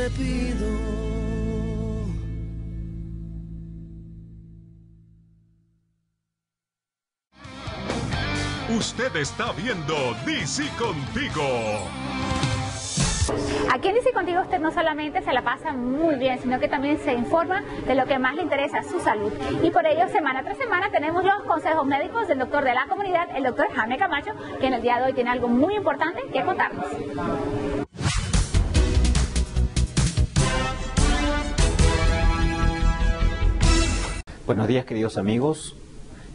le pido. Usted está viendo DC Contigo. Aquí en DC Contigo usted no solamente se la pasa muy bien, sino que también se informa de lo que más le interesa, su salud. Y por ello, semana tras semana, tenemos los consejos médicos del doctor de la comunidad, el doctor Jaime Camacho, que en el día de hoy tiene algo muy importante que contarnos. Buenos días queridos amigos,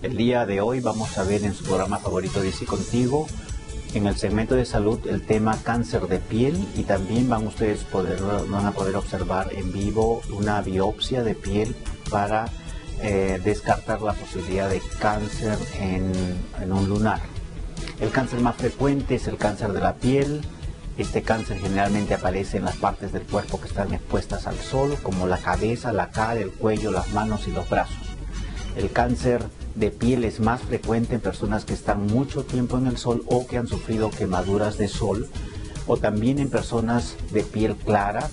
el día de hoy vamos a ver en su programa favorito DC Contigo, en el segmento de salud, el tema cáncer de piel y también van ustedes poder, van a poder observar en vivo una biopsia de piel para eh, descartar la posibilidad de cáncer en, en un lunar. El cáncer más frecuente es el cáncer de la piel. Este cáncer generalmente aparece en las partes del cuerpo que están expuestas al sol, como la cabeza, la cara, el cuello, las manos y los brazos. El cáncer de piel es más frecuente en personas que están mucho tiempo en el sol o que han sufrido quemaduras de sol, o también en personas de piel clara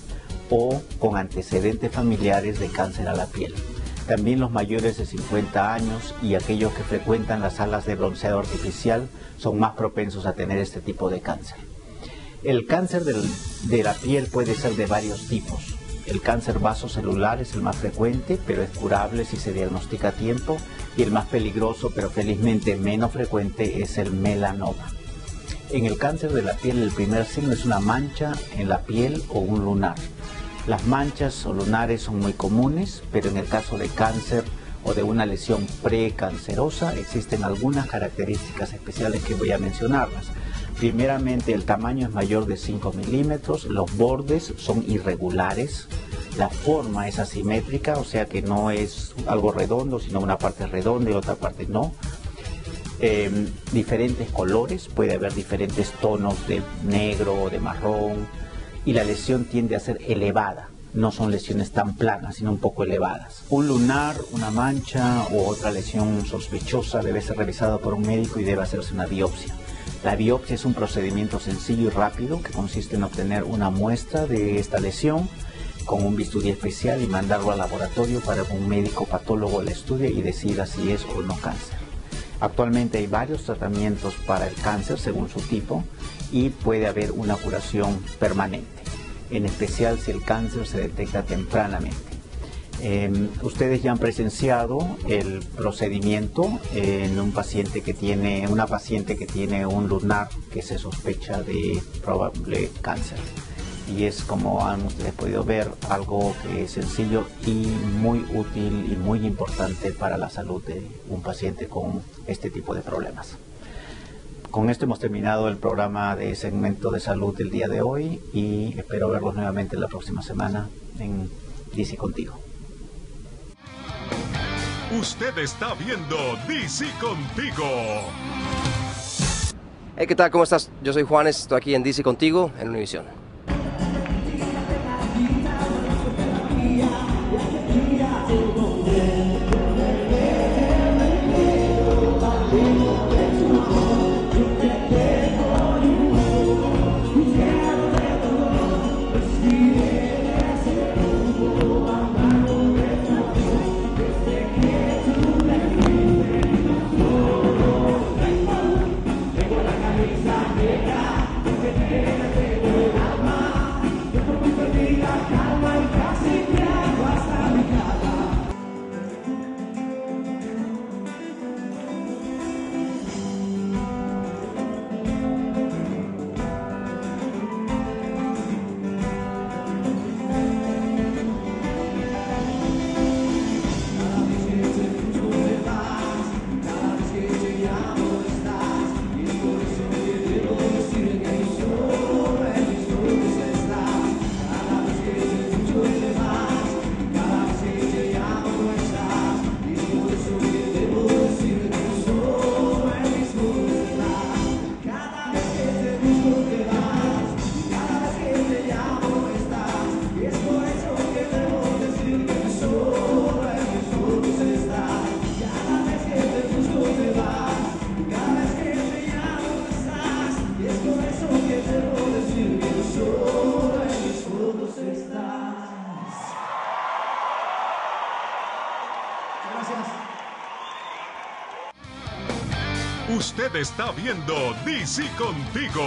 o con antecedentes familiares de cáncer a la piel. También los mayores de 50 años y aquellos que frecuentan las salas de bronceado artificial son más propensos a tener este tipo de cáncer. El cáncer de la piel puede ser de varios tipos. El cáncer vasocelular es el más frecuente, pero es curable si se diagnostica a tiempo. Y el más peligroso, pero felizmente menos frecuente, es el melanoma. En el cáncer de la piel el primer signo es una mancha en la piel o un lunar. Las manchas o lunares son muy comunes, pero en el caso de cáncer o de una lesión precancerosa existen algunas características especiales que voy a mencionarlas. Primeramente, el tamaño es mayor de 5 milímetros, los bordes son irregulares, la forma es asimétrica, o sea que no es algo redondo, sino una parte redonda y otra parte no. Em, diferentes colores, puede haber diferentes tonos de negro o de marrón, y la lesión tiende a ser elevada. No son lesiones tan planas, sino un poco elevadas. Un lunar, una mancha o otra lesión sospechosa debe ser revisada por un médico y debe hacerse una biopsia. La biopsia es un procedimiento sencillo y rápido que consiste en obtener una muestra de esta lesión con un bisturí especial y mandarlo al laboratorio para que un médico patólogo la estudie y decida si es o no cáncer. Actualmente hay varios tratamientos para el cáncer según su tipo y puede haber una curación permanente, en especial si el cáncer se detecta tempranamente. Em, ustedes ya han presenciado el procedimiento en un paciente que tiene, una paciente que tiene un lunar que se sospecha de probable cáncer. Y es como han ustedes podido ver algo que es sencillo y muy útil y muy importante para la salud de un paciente con este tipo de problemas. Con esto hemos terminado el programa de segmento de salud del día de hoy y espero verlos nuevamente la próxima semana en DC Contigo. Usted está viendo DC Contigo. Hey, ¿qué tal? ¿Cómo estás? Yo soy Juanes, estoy aquí en DC Contigo, en Univision. Usted está viendo DC Contigo.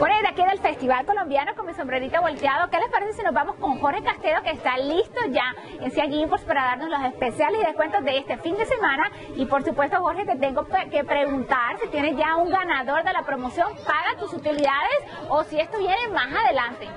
Bueno, de aquí del Festival Colombiano con mi sombrerito volteado, ¿qué les parece si nos vamos con Jorge Castelo que está listo ya en CIG Imports para darnos los especiales y descuentos de este fin de semana? Y por supuesto, Jorge, te tengo que preguntar si tienes ya un ganador de la promoción Paga tus utilidades o si esto viene más adelante.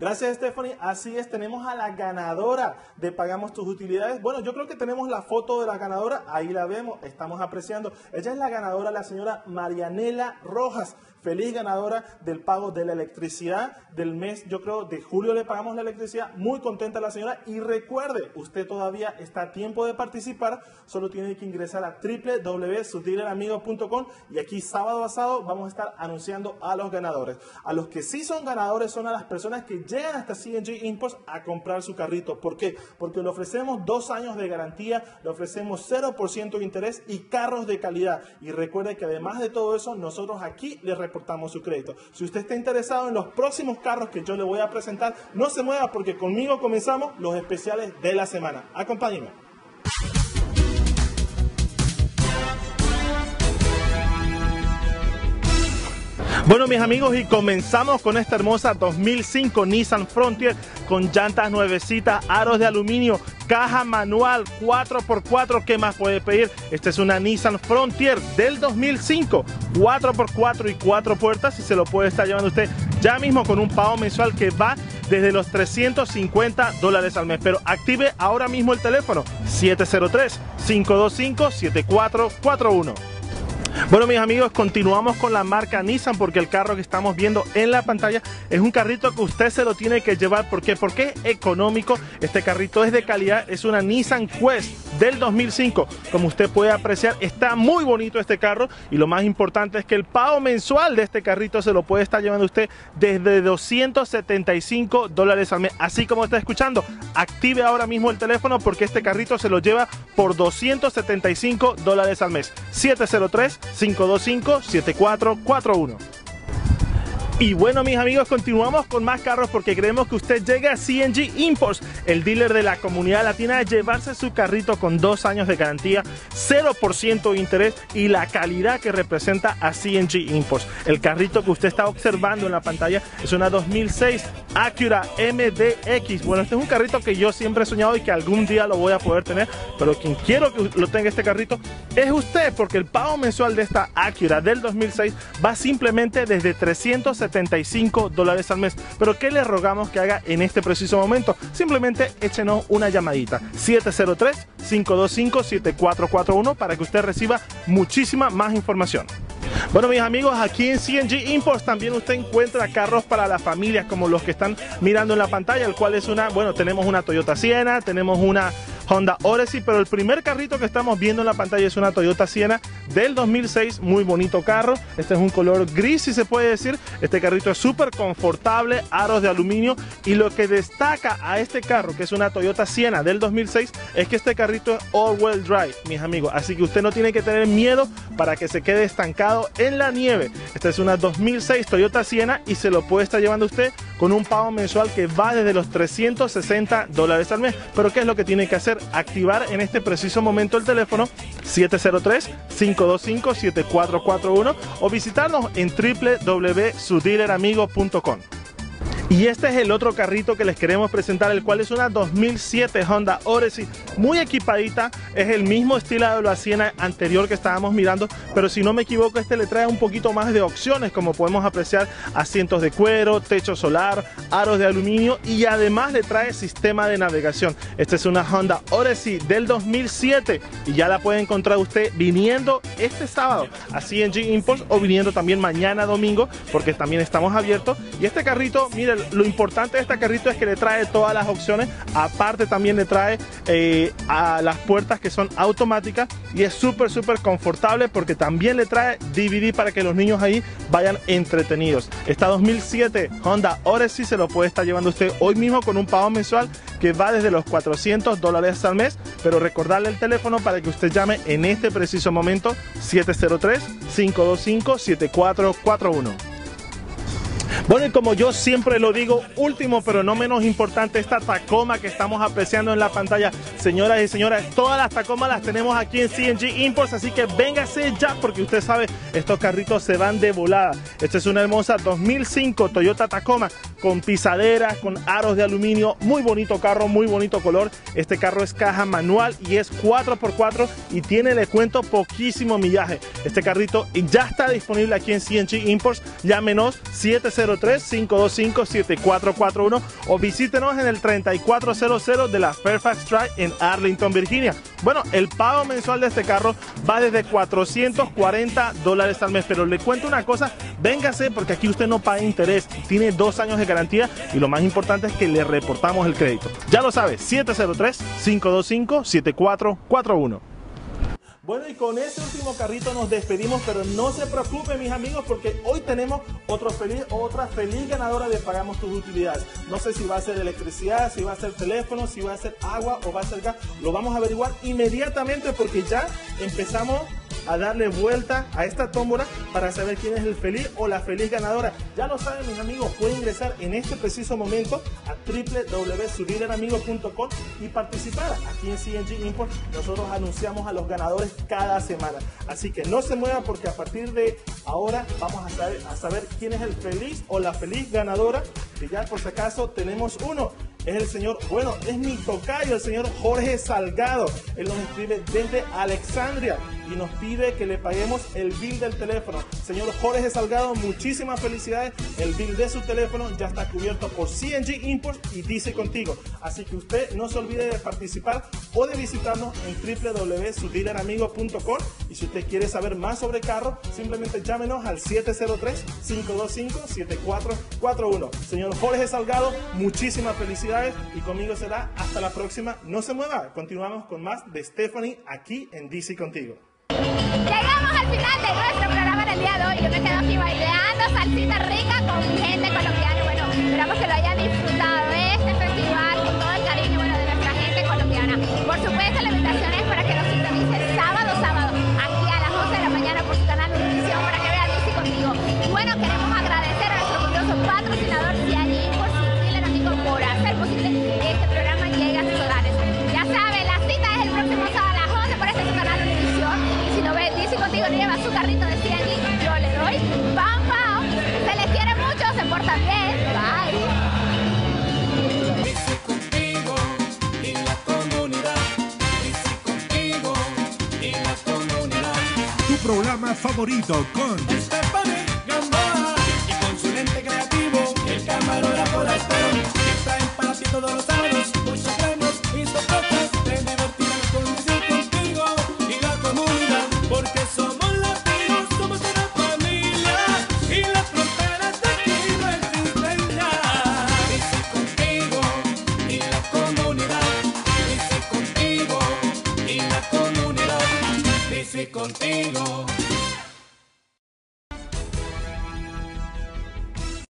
Gracias, Stephanie. Así es, tenemos a la ganadora de Pagamos tus utilidades. Bueno, yo creo que tenemos la foto de la ganadora, ahí la vemos, estamos apreciando. Ella es la ganadora, la señora Marianela Rojas. Feliz ganadora del pago de la electricidad del mes, yo creo, de julio le pagamos la electricidad. Muy contenta la señora. Y recuerde, usted todavía está a tiempo de participar. Solo tiene que ingresar a www.sudealeramigos.com y aquí sábado a sábado vamos a estar anunciando a los ganadores. A los que sí son ganadores son a las personas que llegan hasta CNG Imports a comprar su carrito. ¿Por qué? Porque le ofrecemos dos años de garantía, le ofrecemos 0% de interés y carros de calidad. Y recuerde que además de todo eso, nosotros aquí le reportamos su crédito. Si usted está interesado en los próximos carros que yo le voy a presentar, no se mueva porque conmigo comenzamos los especiales de la semana. Acompáñenme. Bueno, mis amigos, y comenzamos con esta hermosa 2005 Nissan Frontier con llantas nuevecitas, aros de aluminio, caja manual 4x4. ¿Qué más puede pedir? Esta es una Nissan Frontier del 2005, 4x4 y 4 puertas y se lo puede estar llevando usted ya mismo con un pago mensual que va desde los 350 dólares al mes. Pero active ahora mismo el teléfono 703-525-7441. Bueno mis amigos, continuamos con la marca Nissan porque el carro que estamos viendo en la pantalla es un carrito que usted se lo tiene que llevar. ¿Por qué? Porque es económico, este carrito es de calidad, es una Nissan Quest del 2005. Como usted puede apreciar, está muy bonito este carro y lo más importante es que el pago mensual de este carrito se lo puede estar llevando usted desde 275 dólares al mes. Así como está escuchando, active ahora mismo el teléfono porque este carrito se lo lleva por 275 dólares al mes. 703 525-7441. Y bueno mis amigos, continuamos con más carros porque creemos que usted llegue a CNG Imports, el dealer de la comunidad latina, a llevarse su carrito con dos años de garantía, 0% de interés y la calidad que representa a CNG Imports. El carrito que usted está observando en la pantalla es una 2006 Acura MDX. Bueno, este es un carrito que yo siempre he soñado y que algún día lo voy a poder tener, pero quien quiero que lo tenga este carrito es usted porque el pago mensual de esta Acura del 2006 va simplemente desde 370 75 dólares al mes. Pero ¿qué le rogamos que haga en este preciso momento? Simplemente échenos una llamadita 703-525-7441 para que usted reciba muchísima más información. Bueno, mis amigos, aquí en CNG Imports también usted encuentra carros para las familias como los que están mirando en la pantalla, el cual es una, bueno, tenemos una Toyota Siena, tenemos una Honda Odyssey, pero el primer carrito que estamos viendo en la pantalla es una Toyota Siena del 2006, muy bonito carro, este es un color gris si se puede decir, este carrito es súper confortable, aros de aluminio y lo que destaca a este carro, que es una Toyota Siena del 2006, es que este carrito es all-wheel drive, mis amigos, así que usted no tiene que tener miedo para que se quede estancado en la nieve. Esta es una 2006 Toyota Siena y se lo puede estar llevando usted con un pago mensual que va desde los 360 dólares al mes. Pero ¿qué es lo que tiene que hacer? Activar en este preciso momento el teléfono 703-525-7441 o visitarnos en www.sudealeramigo.com. Y este es el otro carrito que les queremos presentar, el cual es una 2007 Honda Odyssey, muy equipadita, es el mismo estilo de la Siena anterior que estábamos mirando, pero si no me equivoco este le trae un poquito más de opciones, como podemos apreciar asientos de cuero, techo solar, aros de aluminio y además le trae sistema de navegación. Esta es una Honda Odyssey del 2007 y ya la puede encontrar usted viniendo este sábado a CNG Impulse o viniendo también mañana domingo, porque también estamos abiertos. Y este carrito, miren, lo importante de este carrito es que le trae todas las opciones. Aparte también le trae eh, a las puertas que son automáticas y es súper, súper confortable porque también le trae DVD para que los niños ahí vayan entretenidos. Esta 2007 Honda Odyssey se lo puede estar llevando usted hoy mismo con un pago mensual que va desde los 400 dólares al mes, pero recordarle el teléfono para que usted llame en este preciso momento 703 525 7441. Bueno, y como yo siempre lo digo, último pero no menos importante, esta Tacoma que estamos apreciando en la pantalla. Señoras y señores, todas las Tacomas las tenemos aquí en CNG Imports, así que véngase ya porque usted sabe, estos carritos se van de volada. Esta es una hermosa 2005 Toyota Tacoma con pisaderas, con aros de aluminio, muy bonito carro, muy bonito color. Este carro es caja manual y es 4x4 y tiene, le cuento, poquísimo millaje. Este carrito ya está disponible aquí en CNG Imports, llámenos 703 525-7441 o visítenos en el 3400 de la Fairfax Drive en Arlington, Virginia. Bueno, el pago mensual de este carro va desde 440 dólares al mes, pero le cuento una cosa, véngase porque aquí usted no paga interés, tiene dos años de garantía y lo más importante es que le reportamos el crédito. Ya lo sabe, 703-525-7441. Bueno, y con ese último carrito nos despedimos, pero no se preocupen mis amigos porque hoy tenemos otro feliz, otra feliz ganadora de Pagamos tus utilidades. No sé si va a ser electricidad, si va a ser teléfono, si va a ser agua o va a ser gas. Lo vamos a averiguar inmediatamente porque ya empezamos a darle vuelta a esta tómbola para saber quién es el feliz o la feliz ganadora. Ya lo saben mis amigos, pueden ingresar en este preciso momento a www.sudileramigos.com y participar. Aquí en CNG Import nosotros anunciamos a los ganadores cada semana. Así que no se muevan porque a partir de ahora vamos a saber, a saber quién es el feliz o la feliz ganadora. Y ya por si acaso tenemos uno es el señor, bueno, es mi tocayo, el señor Jorge Salgado. Él nos escribe desde Alexandria y nos pide que le paguemos el bill del teléfono. Señor Jorge Salgado, muchísimas felicidades. El bill de su teléfono ya está cubierto por CNG Import y dice contigo. Así que usted no se olvide de participar o de visitarnos en www.sudealeramigo.com y si usted quiere saber más sobre carro, simplemente llámenos al 703-525-7441. Señor Jorge Salgado, muchísimas felicidades y conmigo será hasta la próxima. No se mueva, continuamos con más de Stephanie aquí en DC Contigo. Llegamos al final de nuestro programa del día de hoy. Yo me quedo aquí bailando salsita rica con mi gente colombiana. Bueno, esperamos que lo hayan disfrutado de este festival con todo el cariño bueno, de nuestra gente colombiana. Por supuesto, contigo no lleva su carrito de allí, yo le doy pam pam. Se les quiere mucho, se portan bien. Bye. Bici contigo y la comunidad. Bici contigo y la comunidad. Tu programa favorito con Stephanie Gamboa y con su lente creativo, el camarógrafo la espero. Que traen para ti todos los sábados